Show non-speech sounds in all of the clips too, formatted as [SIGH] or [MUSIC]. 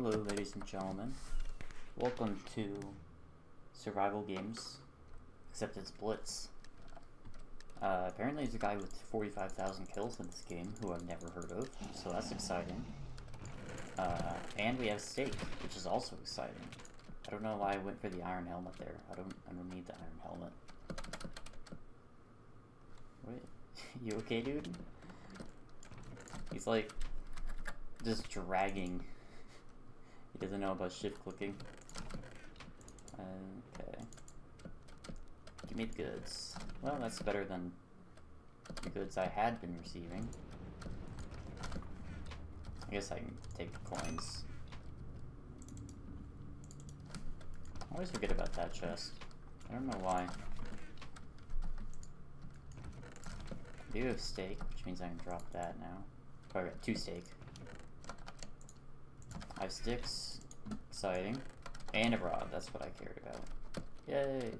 Hello, ladies and gentlemen. Welcome to Survival Games, except it's Blitz. Uh, apparently there's a guy with 45,000 kills in this game who I've never heard of, so that's exciting. Uh, and we have Steak, which is also exciting. I don't know why I went for the iron helmet there. I don't I don't need the iron helmet. Wait, [LAUGHS] you okay, dude? He's like just dragging. He doesn't know about shift clicking. Okay. Give me the goods. Well, that's better than the goods I had been receiving. I guess I can take the coins. I always forget about that chest. I don't know why. I do have steak, which means I can drop that now. I got two steak. I have sticks. Exciting. And a rod, that's what I cared about. Yay!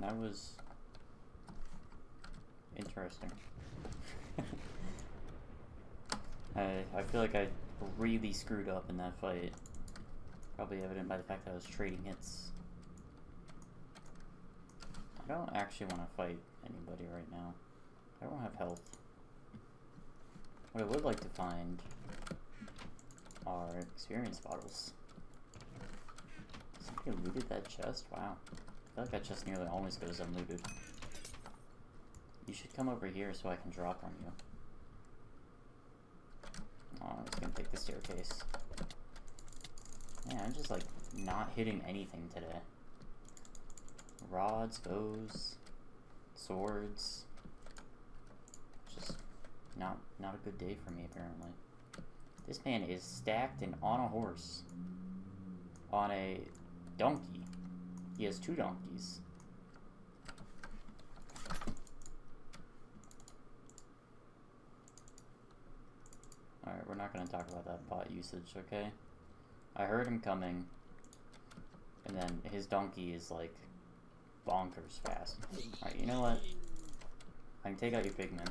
That was interesting. [LAUGHS] I I feel like I really screwed up in that fight. Probably evident by the fact that I was trading hits. I don't actually want to fight anybody right now. I don't have health. What I would like to find are experience bottles. Somebody looted that chest? Wow. I feel like that chest nearly always goes unlooted. You should come over here so I can drop on you. Oh, I'm just gonna take the staircase. Man, I'm just like not hitting anything today. Rods, bows, swords. Just not not a good day for me apparently. This man is stacked and on a horse. On a donkey. He has two donkeys. Alright, we're not going to talk about that bot usage, okay? I heard him coming, and then his donkey is, like, bonkers fast. Alright, you know what? I can take out your pigman.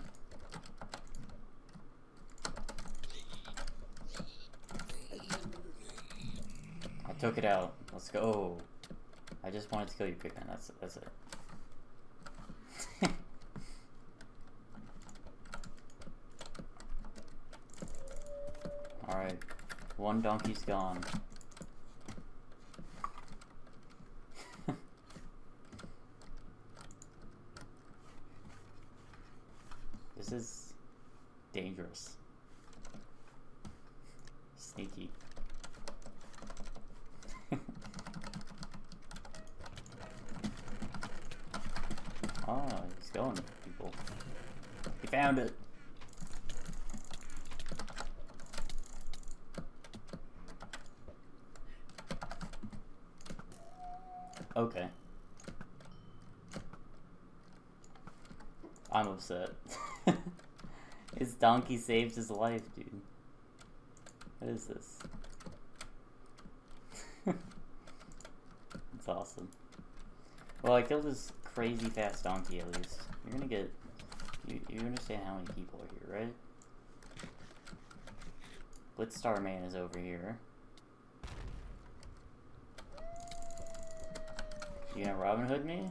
I took it out. Let's go. Oh. I just wanted to kill you, pigman. That's that's it. [LAUGHS] All right, one donkey's gone. This is dangerous. Sneaky. Oh, [LAUGHS] he's going, people. He found it. Okay. I'm upset. [LAUGHS] [LAUGHS] his donkey saved his life, dude. What is this? [LAUGHS] That's awesome. Well, I killed this crazy fast donkey at least. You're gonna get... You, you understand how many people are here, right? Blitzstar Man is over here. You gonna Robin Hood me?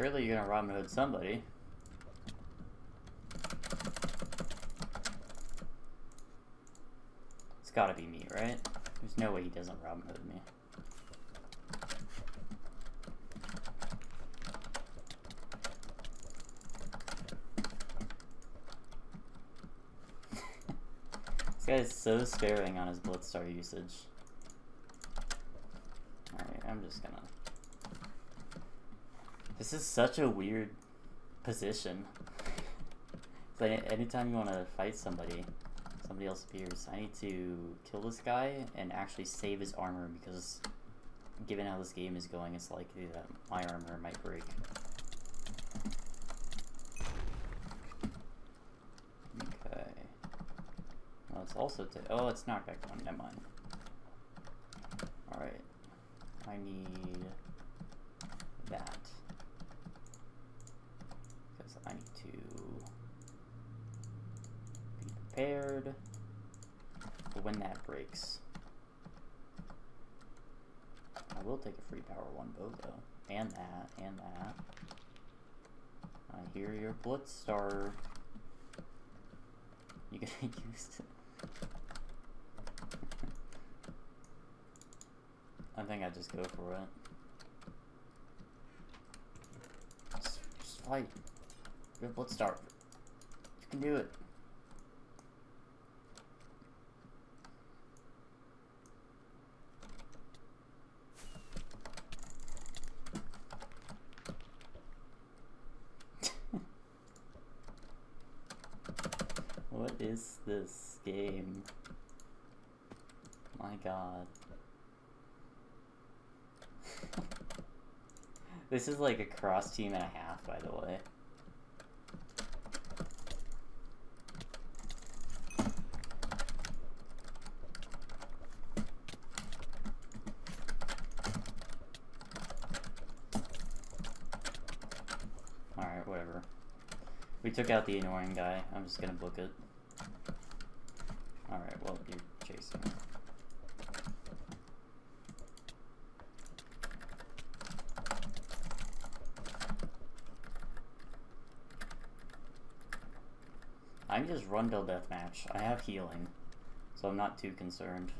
Surely you're gonna Robin Hood somebody. It's gotta be me, right? There's no way he doesn't Robin Hood me. [LAUGHS] this guy is so sparing on his Blitzstar usage. Alright, I'm just gonna... This is such a weird position. like anytime you want to fight somebody, somebody else appears. I need to kill this guy and actually save his armor because given how this game is going, it's likely that my armor might break. Okay. Well, it's also... oh, it's knockback one. Never mind. Alright. I need that. Because I need to be prepared for when that breaks. I will take a free power one boat though. And that, and that. I hear your blitz star. You gonna [LAUGHS] use? I think I just go for it. Just, just fight. Good, let's start. You can do it. What is this game? My god. [LAUGHS] this is like a cross team and a half, by the way. Alright, whatever. We took out the annoying guy. I'm just gonna book it. Alright, well, you're chasing. I can just run till deathmatch. I have healing, so I'm not too concerned.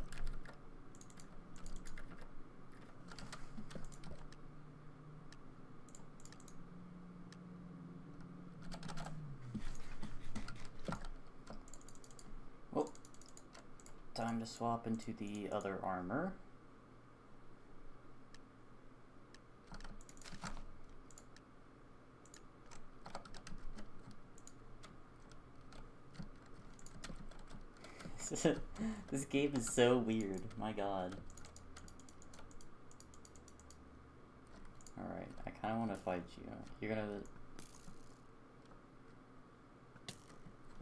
Oh, time to swap into the other armor. [LAUGHS] this game is so weird. My god. Alright, I kind of want to fight you. You're gonna...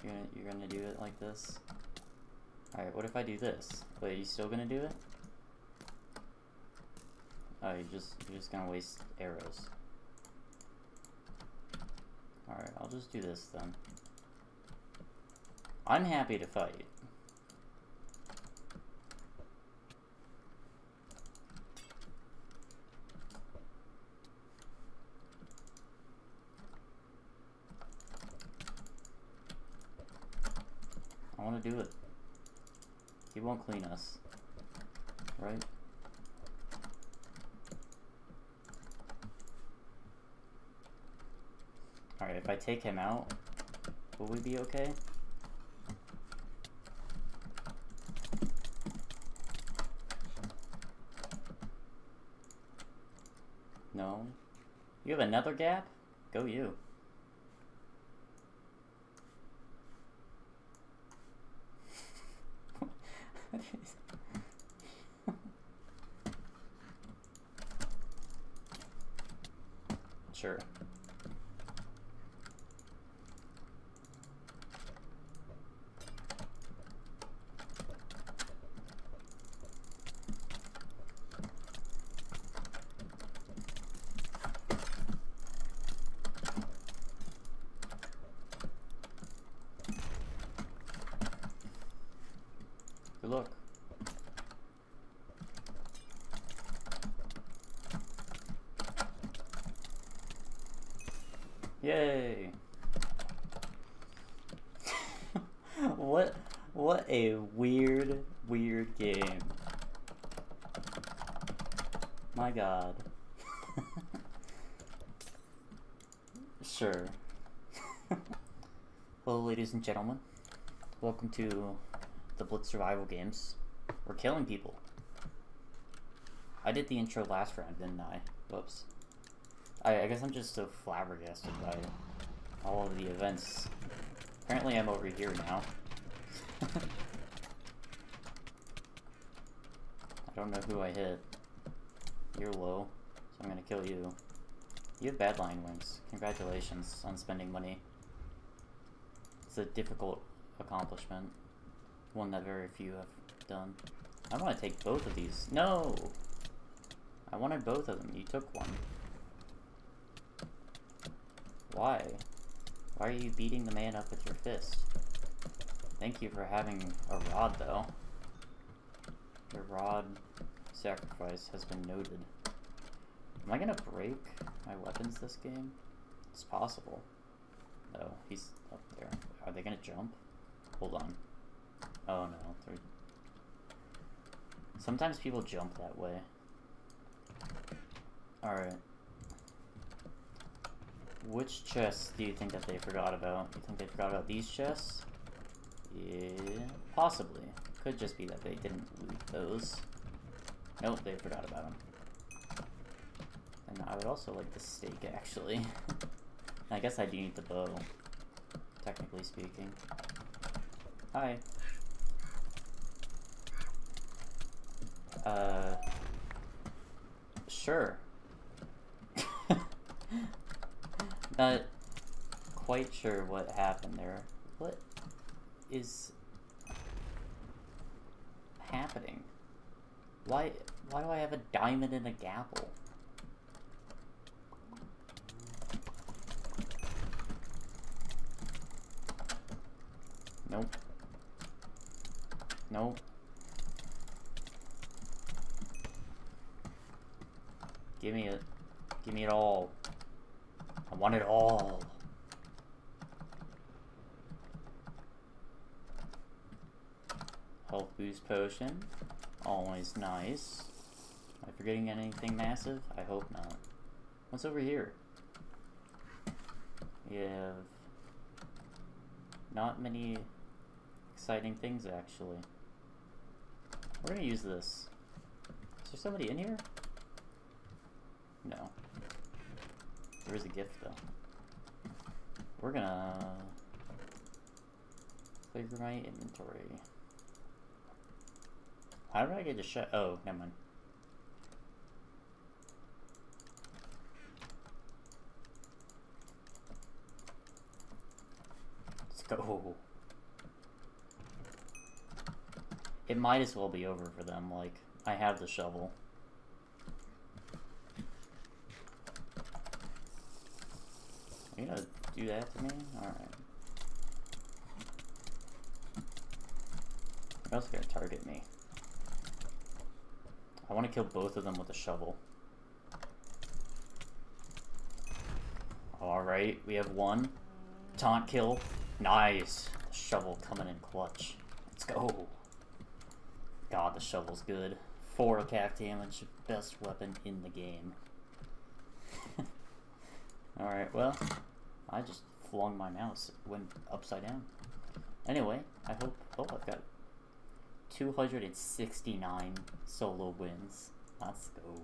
You're gonna, you're gonna do it like this? Alright, what if I do this? Wait, you still gonna do it? Oh, you're just, you're just gonna waste arrows. Alright, I'll just do this then. I'm happy to fight. I want to do it. Won't clean us. Right? Alright, if I take him out, will we be okay? No? You have another gap? Go you. Sure. Good luck. Yay! [LAUGHS] what what a weird weird game. My god. [LAUGHS] sure. [LAUGHS] Hello ladies and gentlemen. Welcome to the Blitz Survival Games. We're killing people. I did the intro last round, didn't I? Whoops. I, I guess I'm just so flabbergasted by all of the events. Apparently I'm over here now. [LAUGHS] I don't know who I hit. You're low, so I'm gonna kill you. You have bad line wins. Congratulations on spending money. It's a difficult accomplishment. One that very few have done. I want to take both of these. No! I wanted both of them. You took one. Why? Why are you beating the man up with your fist? Thank you for having a rod, though. Your rod sacrifice has been noted. Am I gonna break my weapons this game? It's possible. Oh, he's up there. Are they gonna jump? Hold on. Oh no, they're... Sometimes people jump that way. Alright. Which chests do you think that they forgot about? You think they forgot about these chests? Yeah, possibly. Could just be that they didn't loot those. Nope, they forgot about them. And I would also like the steak, actually. [LAUGHS] I guess I do need the bow, technically speaking. Hi. Uh... Sure. [LAUGHS] Not quite sure what happened there. What is happening? Why why do I have a diamond and a gapple? Nope. Nope. Give me it. Give me it all. Want it all. Health boost potion. Always nice. Am I forgetting anything massive? I hope not. What's over here? We have not many exciting things actually. We're gonna use this. Is there somebody in here? No. There is a gift though. We're gonna clear my inventory. How did I get to shut? Oh, never mind. Let's go. It might as well be over for them, like, I have the shovel. You gonna do that to me? Alright. What else gonna target me? I want to kill both of them with a shovel. Alright, we have one. Taunt kill. Nice. Shovel coming in clutch. Let's go. God, the shovel's good. 4 attack damage, best weapon in the game. [LAUGHS] Alright, well, I just flung my mouse, it went upside down. Anyway, I hope, oh, I've got 269 solo wins. Let's go.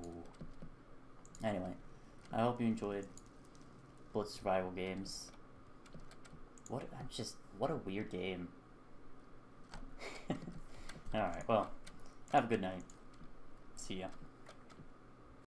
Anyway, I hope you enjoyed Blitz Survival Games. What, I'm just, what a weird game. [LAUGHS] Alright, well, have a good night. See ya.